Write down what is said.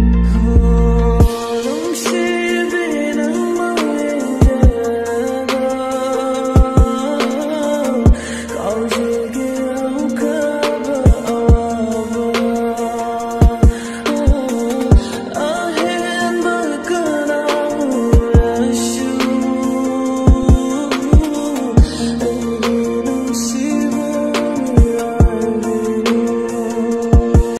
Who